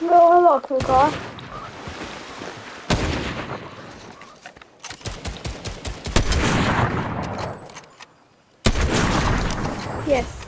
No, hello, cool oh car. Yes.